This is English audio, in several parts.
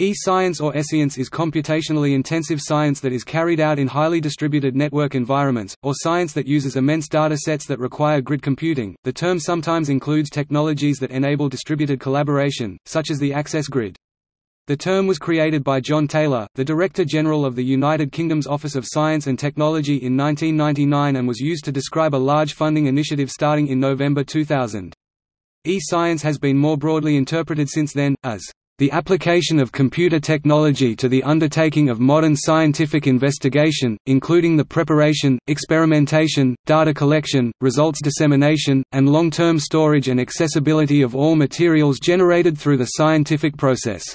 E-science or e-science is computationally intensive science that is carried out in highly distributed network environments, or science that uses immense data sets that require grid computing. The term sometimes includes technologies that enable distributed collaboration, such as the access grid. The term was created by John Taylor, the Director General of the United Kingdom's Office of Science and Technology in 1999 and was used to describe a large funding initiative starting in November 2000. E-science has been more broadly interpreted since then, as the application of computer technology to the undertaking of modern scientific investigation, including the preparation, experimentation, data collection, results dissemination, and long-term storage and accessibility of all materials generated through the scientific process.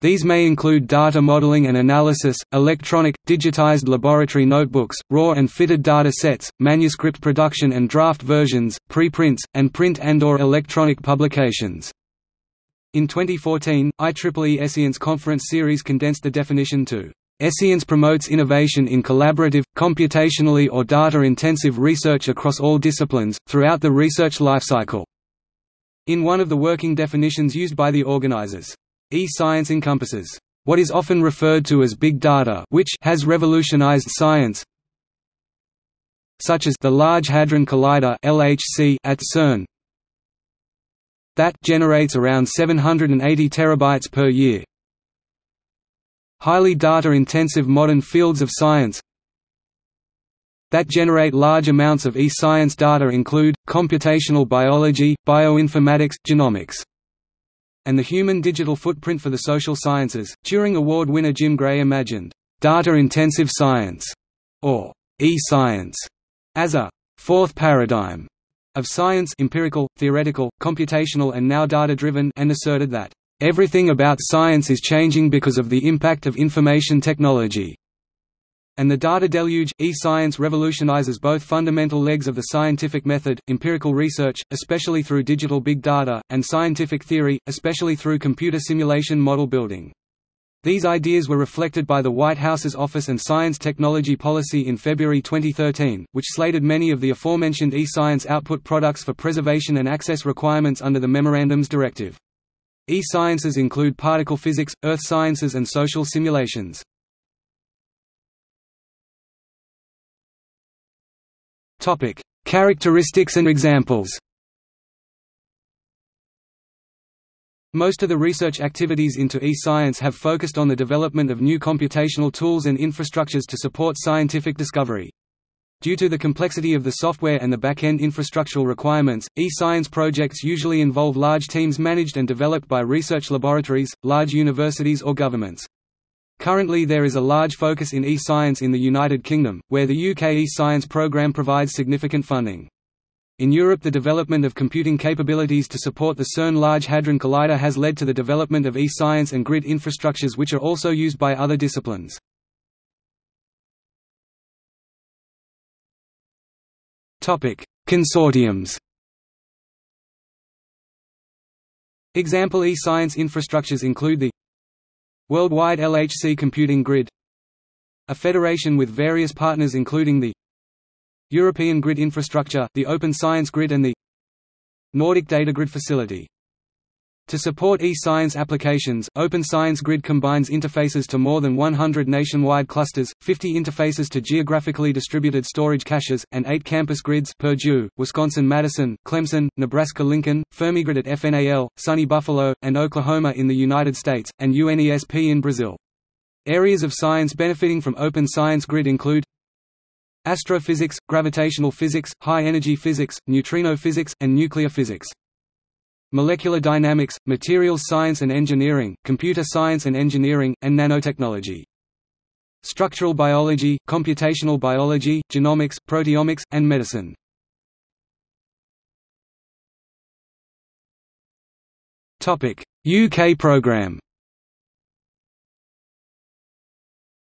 These may include data modeling and analysis, electronic, digitized laboratory notebooks, raw and fitted data sets, manuscript production and draft versions, preprints, and print and or electronic publications. In 2014, IEEE EScience Conference Series condensed the definition to EScience promotes innovation in collaborative, computationally or data-intensive research across all disciplines, throughout the research lifecycle. In one of the working definitions used by the organizers, e-science encompasses what is often referred to as big data which has revolutionized science such as the Large Hadron Collider at CERN, that generates around 780 terabytes per year. Highly data-intensive modern fields of science that generate large amounts of e-science data include, computational biology, bioinformatics, genomics and the human digital footprint for the social sciences. Turing Award winner Jim Gray imagined data-intensive science, or e-science, as a fourth paradigm of science empirical, theoretical, computational and now data-driven and asserted that, "...everything about science is changing because of the impact of information technology." And the data deluge, e-science revolutionizes both fundamental legs of the scientific method, empirical research, especially through digital big data, and scientific theory, especially through computer simulation model building. These ideas were reflected by the White House's Office and Science Technology Policy in February 2013, which slated many of the aforementioned e-science output products for preservation and access requirements under the Memorandums Directive. E-sciences include particle physics, earth sciences and social simulations. Characteristics and examples Most of the research activities into e-science have focused on the development of new computational tools and infrastructures to support scientific discovery. Due to the complexity of the software and the back-end infrastructural requirements, e-science projects usually involve large teams managed and developed by research laboratories, large universities or governments. Currently there is a large focus in e-science in the United Kingdom, where the UK e-science programme provides significant funding. In Europe the development of computing capabilities to support the CERN Large Hadron Collider has led to the development of e-science and grid infrastructures which are also used by other disciplines. Consortiums Example e-science infrastructures include the Worldwide LHC Computing Grid A federation with various partners including the European Grid Infrastructure, the Open Science Grid and the Nordic Data Grid Facility. To support e-science applications, Open Science Grid combines interfaces to more than 100 nationwide clusters, 50 interfaces to geographically distributed storage caches, and 8 campus grids Purdue, Wisconsin-Madison, Clemson, Nebraska-Lincoln, Fermigrid at FNAL, SUNY Buffalo, and Oklahoma in the United States, and UNESP in Brazil. Areas of science benefiting from Open Science Grid include Astrophysics, gravitational physics, high-energy physics, neutrino physics, and nuclear physics. Molecular dynamics, materials science and engineering, computer science and engineering, and nanotechnology. Structural biology, computational biology, genomics, proteomics, and medicine. UK program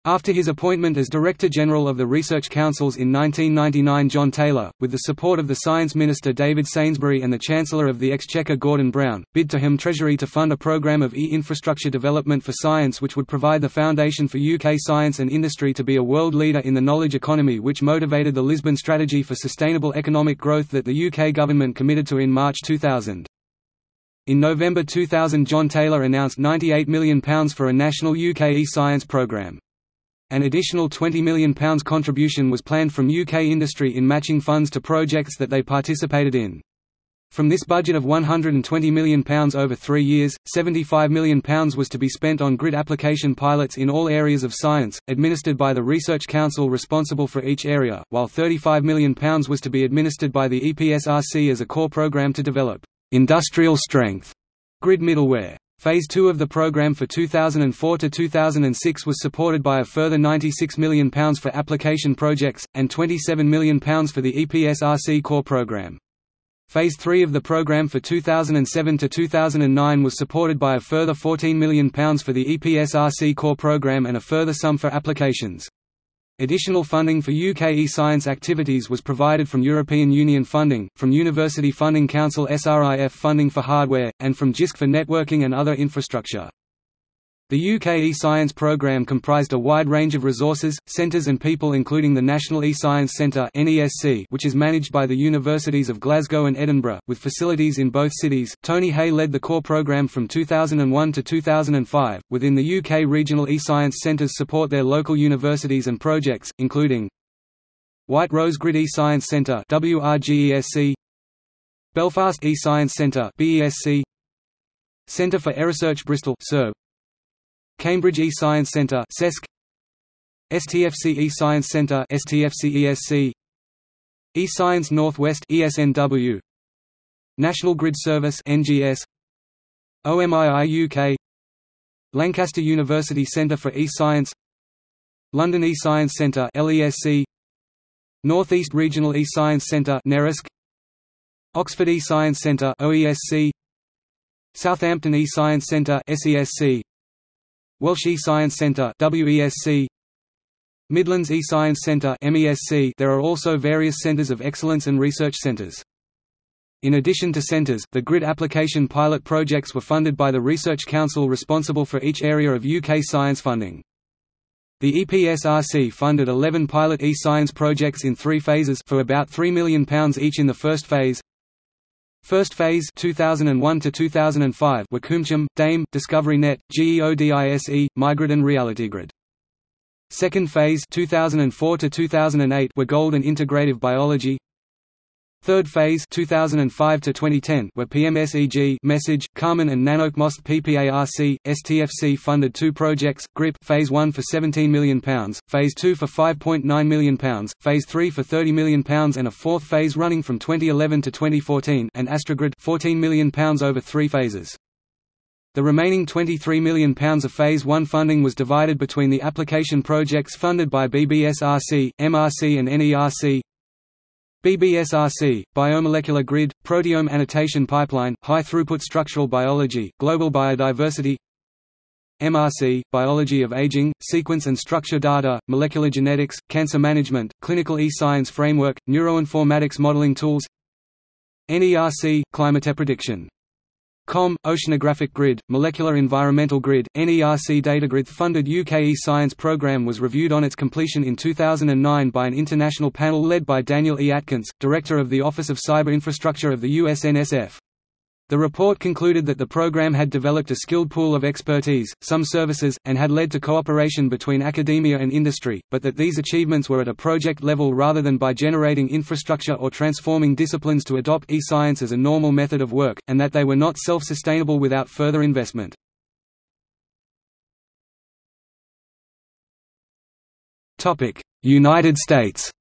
After his appointment as Director General of the Research Councils in 1999 John Taylor, with the support of the Science Minister David Sainsbury and the Chancellor of the Exchequer Gordon Brown, bid to him Treasury to fund a programme of e-infrastructure development for science which would provide the foundation for UK science and industry to be a world leader in the knowledge economy which motivated the Lisbon Strategy for Sustainable Economic Growth that the UK government committed to in March 2000. In November 2000 John Taylor announced £98 million for a national UK e-science programme. An additional £20 million contribution was planned from UK industry in matching funds to projects that they participated in. From this budget of £120 million over three years, £75 million was to be spent on grid application pilots in all areas of science, administered by the Research Council responsible for each area, while £35 million was to be administered by the EPSRC as a core programme to develop industrial strength grid middleware. Phase 2 of the program for 2004 to 2006 was supported by a further £96 million for application projects, and £27 million for the EPSRC core program. Phase 3 of the program for 2007 to 2009 was supported by a further £14 million for the EPSRC core program and a further sum for applications. Additional funding for UK e-science activities was provided from European Union funding, from University Funding Council SRIF funding for hardware, and from JISC for networking and other infrastructure. The UK eScience programme comprised a wide range of resources, centres and people including the National eScience Centre which is managed by the Universities of Glasgow and Edinburgh, with facilities in both cities. Tony Hey led the core programme from 2001 to 2005. Within the UK regional eScience centres support their local universities and projects, including White Rose Grid eScience Centre Belfast eScience Centre Centre for e-Research Bristol SERB, Cambridge e-Science Centre SESC STFC e-Science Centre STFC E-Science Northwest ESNW National Grid Service NGS OMII UK Lancaster University Centre for E-Science London E-Science Centre LESC North East Regional E-Science Centre NERISC Oxford E-Science Centre OESC Southampton E-Science Centre SESC Welsh E-Science Centre WESC Midlands E-Science Centre MESC There are also various centres of excellence and research centres. In addition to centres, the grid application pilot projects were funded by the Research Council responsible for each area of UK science funding. The EPSRC funded 11 pilot e-science projects in three phases for about £3 million each in the first phase, First phase 2001 to 2005 were CumChum, DAME, DiscoveryNet, GEODISE, MyGrid and RealityGrid. Second phase 2004 to 2008 were Gold and Integrative Biology. Third phase 2005 to 2010 were PMSEG Message, Carmen and NanoCMOS PPARC, STFC funded two projects, GRIP Phase 1 for £17 million, Phase 2 for £5.9 million, Phase 3 for £30 million and a fourth phase running from 2011 to 2014 and Astrogrid £14 million over three phases. The remaining £23 million of Phase 1 funding was divided between the application projects funded by BBSRC, MRC and NERC, BBSRC, Biomolecular Grid, Proteome Annotation Pipeline, High Throughput Structural Biology, Global Biodiversity MRC, Biology of Aging, Sequence and Structure Data, Molecular Genetics, Cancer Management, Clinical e-Science Framework, Neuroinformatics Modeling Tools NERC, Climate Prediction COM, Oceanographic Grid, Molecular Environmental Grid, NERC Datagrid-funded UK e-science programme was reviewed on its completion in 2009 by an international panel led by Daniel E. Atkins, Director of the Office of Cyber Infrastructure of the USNSF. The report concluded that the program had developed a skilled pool of expertise, some services, and had led to cooperation between academia and industry, but that these achievements were at a project level rather than by generating infrastructure or transforming disciplines to adopt e-science as a normal method of work, and that they were not self-sustainable without further investment. United States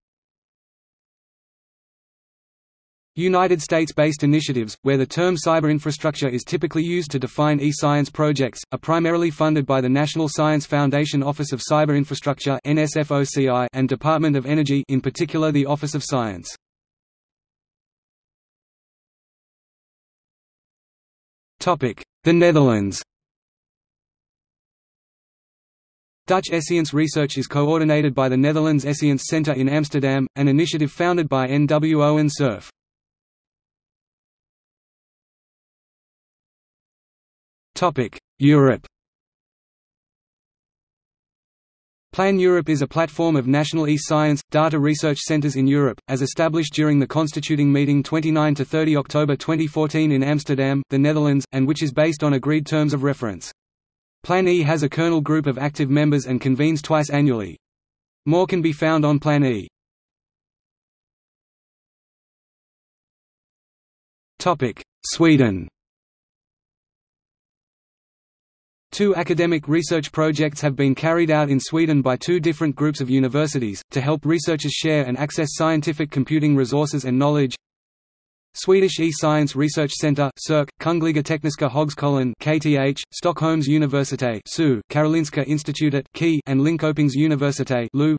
United States-based initiatives, where the term cyber infrastructure is typically used to define e-science projects, are primarily funded by the National Science Foundation Office of Cyber Infrastructure and Department of Energy in particular the Office of Science. The Netherlands Dutch Escience research is coordinated by the Netherlands Escience Centre in Amsterdam, an initiative founded by NWO and SURF. Europe Plan Europe is a platform of national e-science, data research centers in Europe, as established during the constituting meeting 29–30 October 2014 in Amsterdam, the Netherlands, and which is based on agreed terms of reference. Plan E has a kernel group of active members and convenes twice annually. More can be found on Plan E. Sweden Two academic research projects have been carried out in Sweden by two different groups of universities, to help researchers share and access scientific computing resources and knowledge. Swedish e-Science Research Centre (SERC), Kungliga Tekniska Högskolan (KTH), Stockholm's Universitet (SU), Karolinska Institutet (KI), and Linköpings Universitet (LU).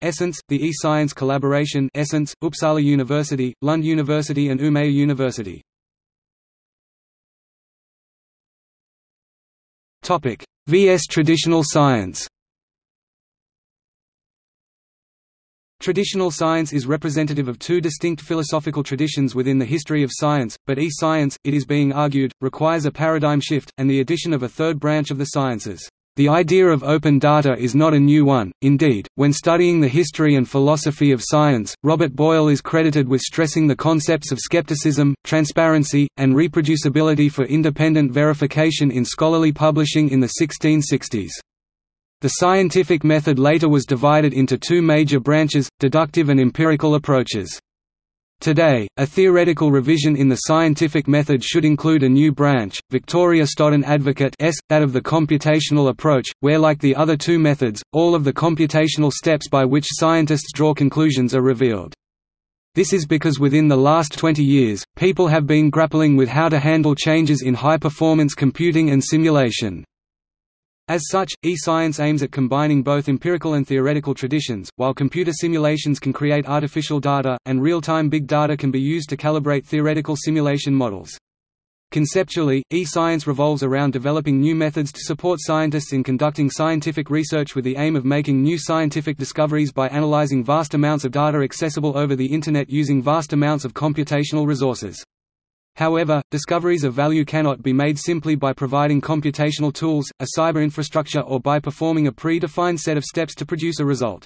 Essence, the e-science collaboration Essence, Uppsala University, Lund University and Umeå University. Topic: VS Traditional Science. Traditional science is representative of two distinct philosophical traditions within the history of science, but e-science, it is being argued, requires a paradigm shift, and the addition of a third branch of the sciences. The idea of open data is not a new one, indeed, when studying the history and philosophy of science, Robert Boyle is credited with stressing the concepts of skepticism, transparency, and reproducibility for independent verification in scholarly publishing in the 1660s. The scientific method later was divided into two major branches, deductive and empirical approaches. Today, a theoretical revision in the scientific method should include a new branch, Victoria Stodden Advocate S, that of the computational approach, where like the other two methods, all of the computational steps by which scientists draw conclusions are revealed. This is because within the last 20 years, people have been grappling with how to handle changes in high-performance computing and simulation. As such, e-science aims at combining both empirical and theoretical traditions, while computer simulations can create artificial data, and real-time big data can be used to calibrate theoretical simulation models. Conceptually, e-science revolves around developing new methods to support scientists in conducting scientific research with the aim of making new scientific discoveries by analyzing vast amounts of data accessible over the Internet using vast amounts of computational resources. However, discoveries of value cannot be made simply by providing computational tools, a cyber infrastructure or by performing a pre-defined set of steps to produce a result.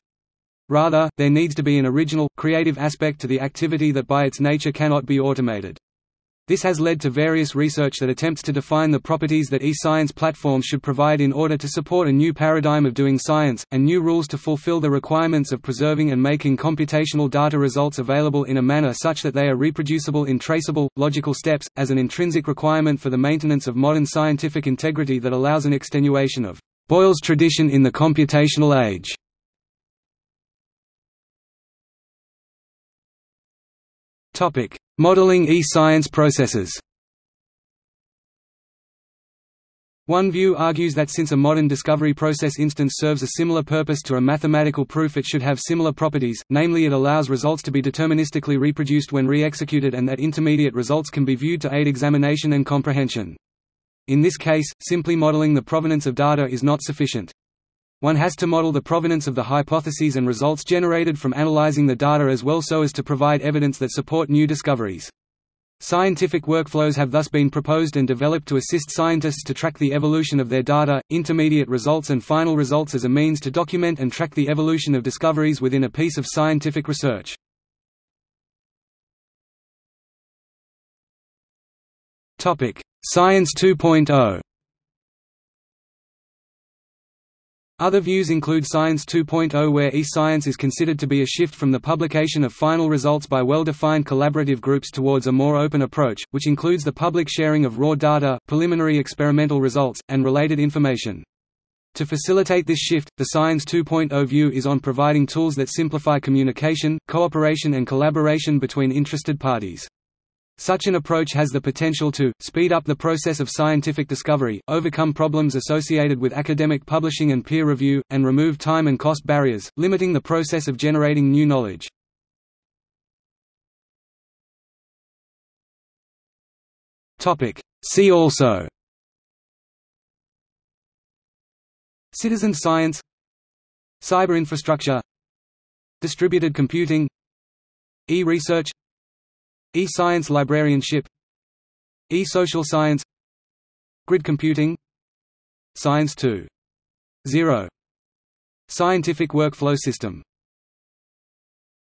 Rather, there needs to be an original, creative aspect to the activity that by its nature cannot be automated. This has led to various research that attempts to define the properties that e-science platforms should provide in order to support a new paradigm of doing science, and new rules to fulfill the requirements of preserving and making computational data results available in a manner such that they are reproducible in traceable, logical steps, as an intrinsic requirement for the maintenance of modern scientific integrity that allows an extenuation of Boyle's tradition in the computational age. Topic: Modeling e-science processes. One view argues that since a modern discovery process instance serves a similar purpose to a mathematical proof it should have similar properties, namely it allows results to be deterministically reproduced when re-executed and that intermediate results can be viewed to aid examination and comprehension. In this case, simply modeling the provenance of data is not sufficient. One has to model the provenance of the hypotheses and results generated from analyzing the data as well so as to provide evidence that support new discoveries. Scientific workflows have thus been proposed and developed to assist scientists to track the evolution of their data, intermediate results and final results as a means to document and track the evolution of discoveries within a piece of scientific research. Science 2.0 Other views include Science 2.0 where e-science is considered to be a shift from the publication of final results by well-defined collaborative groups towards a more open approach, which includes the public sharing of raw data, preliminary experimental results, and related information. To facilitate this shift, the Science 2.0 view is on providing tools that simplify communication, cooperation and collaboration between interested parties. Such an approach has the potential to, speed up the process of scientific discovery, overcome problems associated with academic publishing and peer review, and remove time and cost barriers, limiting the process of generating new knowledge. See also Citizen science Cyber infrastructure Distributed computing E-research E-science librarianship. E-social science. Grid computing. Science 2.0 Scientific workflow system